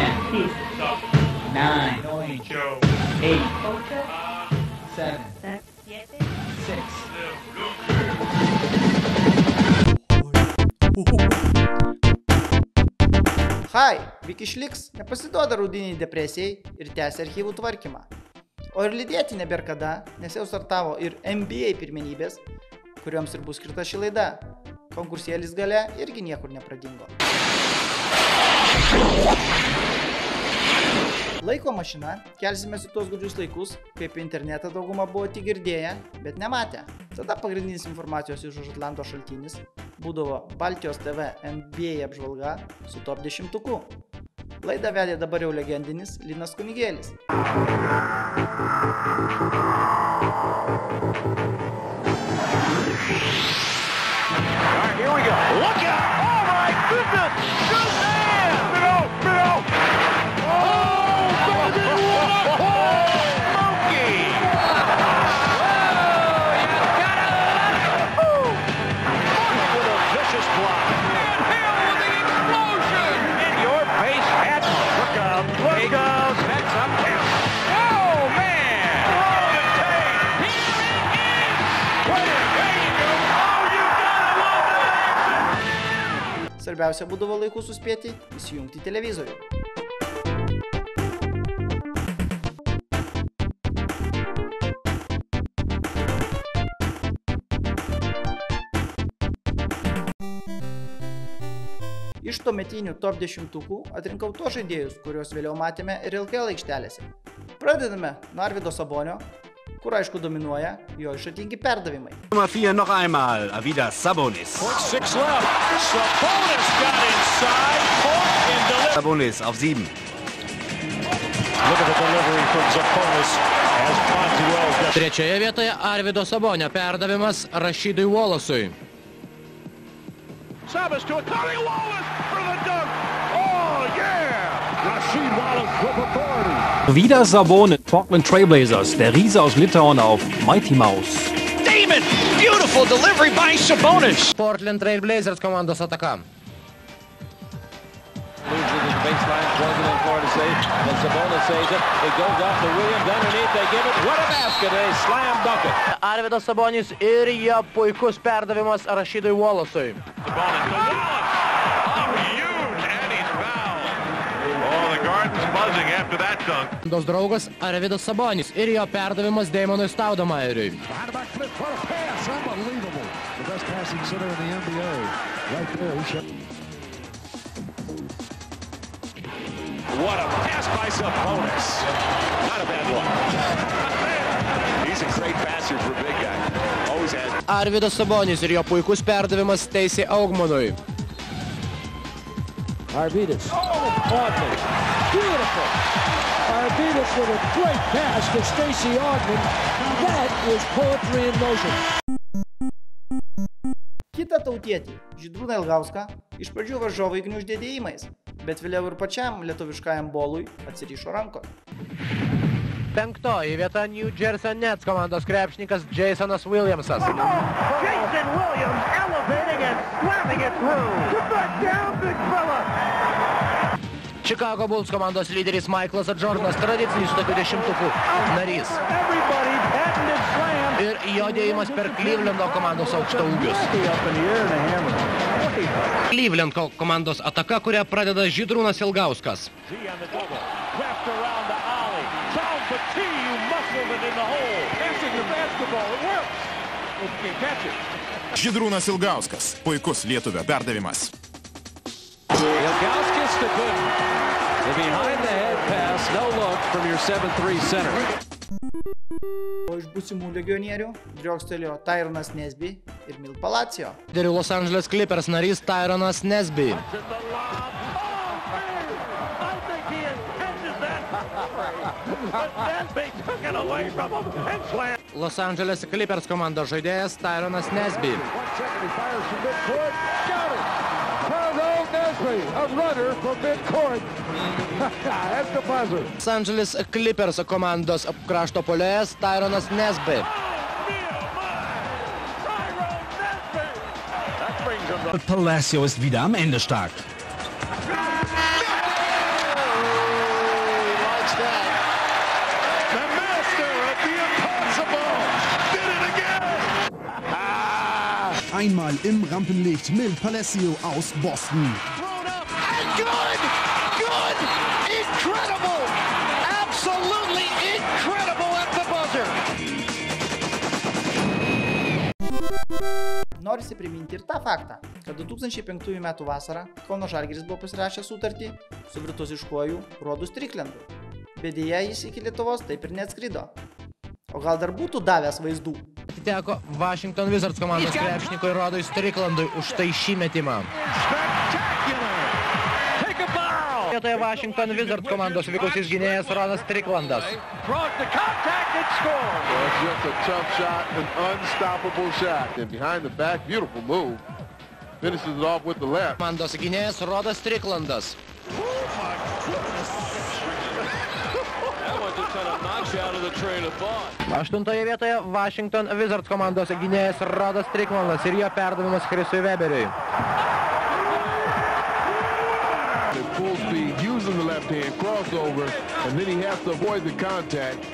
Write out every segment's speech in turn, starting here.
10, 9, 8, 7, 6, Hai, Vikišliks nepasiduoda rudiniai depresijai ir tęsia archyvų tvarkymą. O ir lydėti nebėra kada, nes jau startavo ir NBA pirmenybės, kuriuoms ir bus skirta ši laida. Konkursėlis gale irgi niekur nepradingo. Laiko mašina, kelsimės į tuos gudžius laikus, kaip internetą dauguma buvo tik girdėję, bet nematę. Tada pagrindinis informacijos iš už Atlanto šaltinis būdavo Baltijos TV NBA apžvalga su top 10. Laidą vedė dabar jau legendinis Linas Kunigėlis. All right, here we go. Look out! Oh my goodness! Shazam! Svarbiausia būdavo laiku suspėti įsijungti televizorių. Iš tuometinių top 10 atrinkau tos žaidėjus, kuriuos vėliau matėme ir LKL aikštelėse. Pradedame nuo Arvido Sabonio, kur aišku dominuoja jo išatingi perdavimai. Nummer 4 noch einmal, Avidas Sabonis. Six left. Sabonis auf 7. Look at the delivery from Sabonis as Montiel gets Trečioje vietoje Arvido Sabonio perdavimas Rašydui Wallace'ui. Sabas to a Connie Wallace for the dunk. Wieder Sabone, Portland Trailblazers, der Riese aus Litauen auf Mighty Mouse. Damon, beautiful delivery by Sabonis. Portland Trail Blazers komandos ataka. Moves it to the baseline, throws it in Florida safe, and Sabonis saves it. It goes off to Williams underneath. They give it. What a basket! A slam dunk it. Arvidas Sabonis ir jo puikus perdavimas Rašydui Wallace'ui. Sabonis Dos draugas Arvidas Sabonis ir jo perdavimas Deimonui flip, what a pass! Unbelievable. The best passing center in the NBA. Right there. He shot. What a pass by Sabonis. Not a bad one. He's a great passer for a big guy. Always has. Arvidas Sabonis ir jo puikus perdavimas Teisė Augmanui. Arvidas. Oh. Beautiful. Arvidas with a great pass to Stacy Augman. That is poetry in motion. Kita tautietį, Žydrūną Ilgauską, iš pradžių varžovai gniuždė dėjimais, bet vėliau ir pačiam lietuviškajam bolui atsirišo rankos. Penktoji vieta New Jersey Nets komandos krepšininkas Jasonas Williamsas. Jason Williams elevating and slamming it through. Get back down, big fella. Chicago Bulls komandos lyderis Michaelas Jordanas tradicinis tokių dešimtukų narys. Ir jo dėjimas per Clevelando komandos aukšto ūgius. Cleveland ko- komandos ataka, kurią pradeda Žydrūnas Ilgauskas. Žydrūnas Ilgauskas. Puikus lietuvio perdavimas. Ilgauskas to Gooden. The behind the head pass, no look from your 7-3 center. O iš būsimų legionierių driokstelėjo Tyronas Nesby ir Mil Palacijo. Ir Los Angeles Clippers narys Tyronas Nesby. Los Angeles Clippers komandos žaidėjas Tyronas Nesby. Tyrone Nesby, a runner from midcourt. That's the buzzer. Los Angeles Clippers komandos krašto polėjas Tyronas Nesby. That brings him the Palacio ist wieder am Ende stark. Einmal im Rampenlicht Milt Palacio aus Boston. Good! Good! Incredible! Absolutely incredible at the buzzer! Norisi priminti ir tą faktą, kad 2005 m. vasarą Kauno Žalgiris buvo pasirašęs sutartį su virtuoziškuoju Rodu Striklendu, bet dėja jis iki Lietuvos taip ir neatskrido. O gal dar būtų davęs vaizdų? Atiteko Washington Wizards komandos krepšininkui Rodui Striklandui už tai šį metimą. Take a foul! Vietoje Washington Wizards komandos vykusis gynėjas Ronas Striklandas. Brought the contact and Aštuntoje vietoje Washington Wizards komandos gynėjas Rodas Striklandas ir jo perdavimas Chrisui Weberiui. At full speed, using the left hand crossover, and then he has to avoid the contact.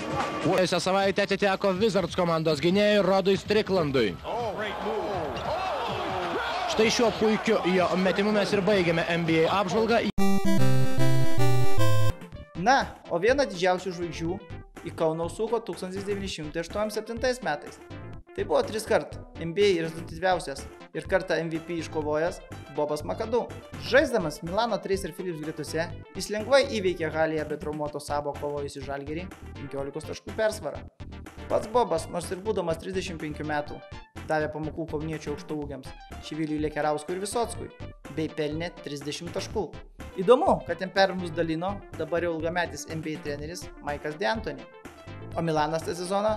Praėjusią savaitę atiteko Wizards komandos gynėjui Rodui Striklandui. Štai šiuo puikiu jo metimu mes ir baigėme NBA apžvalgą. Na, o viena didžiausių žvaigždžių į Kauną užsuko 1987 metais. Tai buvo tris kart NBA rezultatyviausias ir kartą MVP iškovojęs Bobas Makadu. Žaisdamas Milano 3 ir Philips gretose, jis lengvai įveikė Halėje be traumuoto sabo kovojusi Žalgerį 15 taškų persvarą. Pats Bobas, nors ir būdamas 35 metų, davė pamokų kauniečių aukštaūgiams Šiviliui Lekerauskui ir Visotskui, bei pelnė 30 taškų. Įdomu, kad ten pervimus dalino dabar jau ilgametis NBA treneris Maikas D'Antoni, o Milanas tą sezoną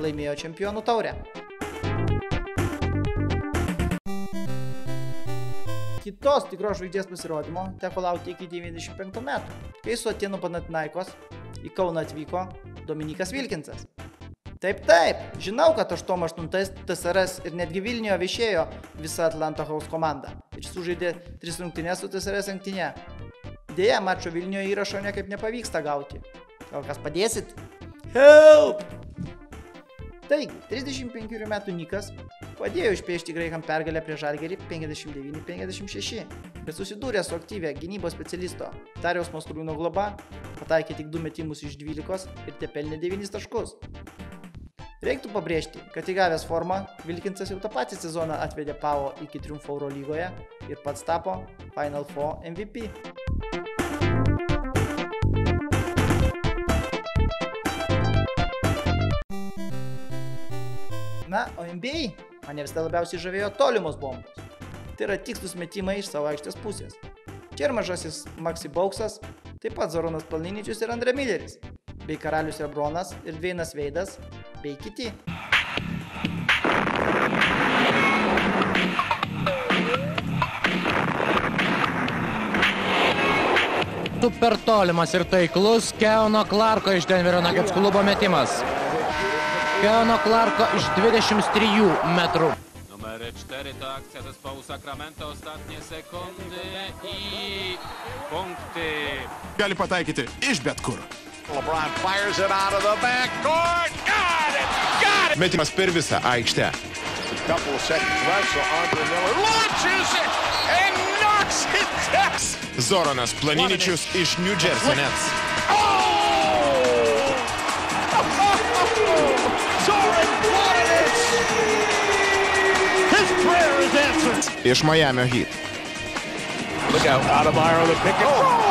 laimėjo čempionų taurę. Kitos tikros žvaigždės pasirodymo teko laukti iki 95 metų, kai su Atenų Panatinaikos į Kauną atvyko Dominikas Vilkinsas. Taip, taip, žinau, kad 88 TSRS ir netgi Vilniuje viešėjo visa Atlanto House komanda sužaidė tris rungtynės su TSRS rinktinė. Deja, mačo Vilniuje įrašo niekaip nepavyksta gauti. Gal kas padėsit? Help! Taigi, 35 metų Nikas padėjo išpiešti Graikam pergalę prieš Žalgerį 59-56, bet susidūrė su aktyvia gynybos specialisto Tarijos Maskuliūno globa, pataikė tik 2 metimus iš 12 ir te pelnė 9 taškus. Reiktų pabrėžti, kad įgavęs formą, Vilkinsas jau tą patį sezoną atvedė Pavo iki triumfo Euro lygoje ir pats tapo Final Four MVP. Na, o NBA mane visada labiausiai žavėjo tolimos bombos. Tai yra tikslus metimai iš savo aikštės pusės. Čia ir mažasis Maxi Bauksas, taip pat Zoronas Palniničius ir Andre Milleris, bei Karalius Rebronas ir Dveinas Veidas, bei kiti. Super tolimas ir taiklus Keono Clarko iš Denverio Nuggets klubo metimas. Keono Clarko iš 23 metrų. Numer 4 to akcja zespołu Sacramento, ostatnie sekundy i punkty. Gali pataikyti iš bet kur. LeBron fires it out of the backcourt. Metimas per visą aikštę. A couple of seconds left, so Andre Miller launches it and knocks it down. Zoronas Planiničius iš New Jersey Nets. Soren Planinic! His prayer is answered. Iš Miami Heat. Look out. Adebayo the pick and roll.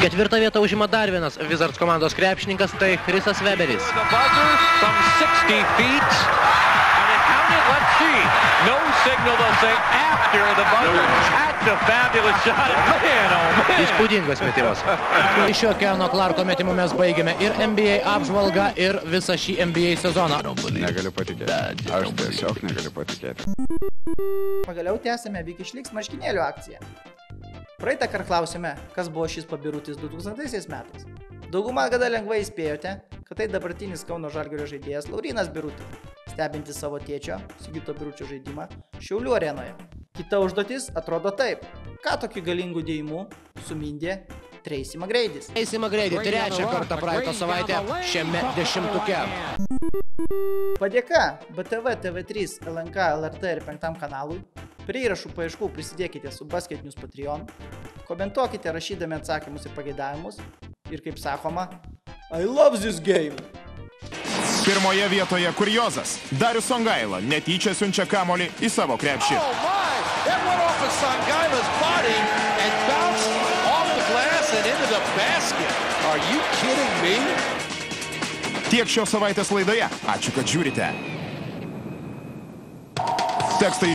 Ketvirtą vietą užima dar vienas Wizards komandos krepšininkas, tai Chrisas Weberis. The buzzer, some 60 feet. And it counted, let's see. No signal, they'll say after the buzzer. That's a fabulous shot. Man, oh. Įspūdingas metimas. Iš šio Keono Clarko metimo mes baigėme ir NBA apžvalgą, ir visą šį NBA sezoną. Negaliu patikėti. Aš tiesiog negaliu patikėti. Pagaliau tęsėme Vyk išliks marškinėlių akciją. Praeitą kartą klausėme, kas buvo šis pabirutis 2000 metais. Daugumą gada lengvai įspėjote, kad tai dabartinis Kauno Žalgirio žaidėjas Laurinas Birutis, stebintis savo tėčio, Sigito Biručio žaidimą Šiaulių arenoje. Kita užduotis atrodo taip. Ką tokiu galingu dėjimu sumindė Tracy McGrady's. Tracy McGrady trečią kartą praeitą savaitę šiame dešimtuke. Padėka BTV, TV3, LNK, LRT ir 5 kanalui. Prie įrašų paieškų prisidėkite su Basket News Patreon. Komentuokite rašydami atsakymus ir pageidavimus. Ir kaip sakoma, I love this game. Pirmoje vietoje kuriozas. Darius Songaila netyčia siunčia kamolį į savo krepšį. Oh my! That went off of Sangaila's body and bounced into the basket. Are you kidding me? Tiek šios savaitės laidoje. Ačiū, kad žiūrite. Tekstai